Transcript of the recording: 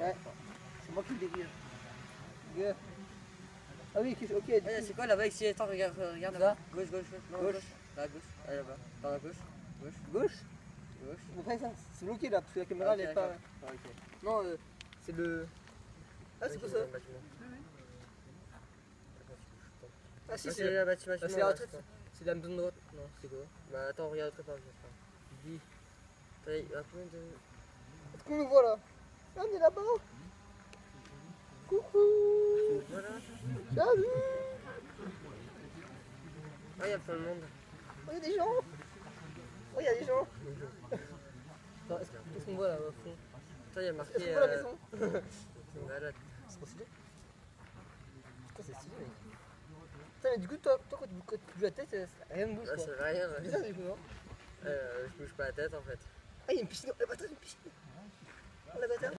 Ouais. C'est moi qui le. Gueux. Ah oui, ok. Eh, c'est quoi là-bas ici? Attends, regarde, regarde Là Gauche, gauche, gauche. Non, Gauche. gauche. Là, gauche. Là, là-bas. Par la gauche. Gauche, Gauche? Gauche. Après ça, c'est bloqué là, parce que la caméra Ah, ok, elle est pas. Ah. Non, euh, c'est le. Ah, c'est quoi ça Ah, si, Ah, c'est la... bâtiment. ah, c'est la retraite. C'est la maison de retraite. Non, c'est quoi? Bah attends, regarde autre part. Dis. Attends, il y a combien de. Est-ce qu'on nous voit là? Ah, on est là-bas Coucou. Salut Ah, il y a plein de monde. Oh, il y a des gens Oh, il y a des gens Qu'est-ce qu'on voit là au fond? Il y a marqué. voit la euh, maison? c'est une balade. C'est pas stylé Putain, c'est stylé, mec. Putain, mais du coup, toi, toi quand tu quand tu bouges la tête, ça- rien ne bouge Ah, c'est rien. C'est bizarre du coup, non? Euh, je bouge pas la tête en fait. Ah, il y a une piscine. Ah, attends, il y a une piscine.